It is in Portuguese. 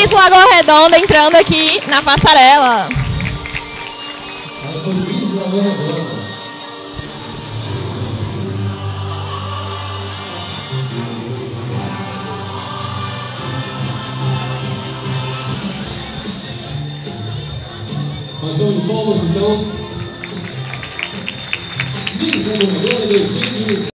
Miss Lagoa Redonda entrando aqui na passarela. Ela foi Miss Lagoa Redonda. Uma de palmas, então. Miss Lagoa Redonda 2015.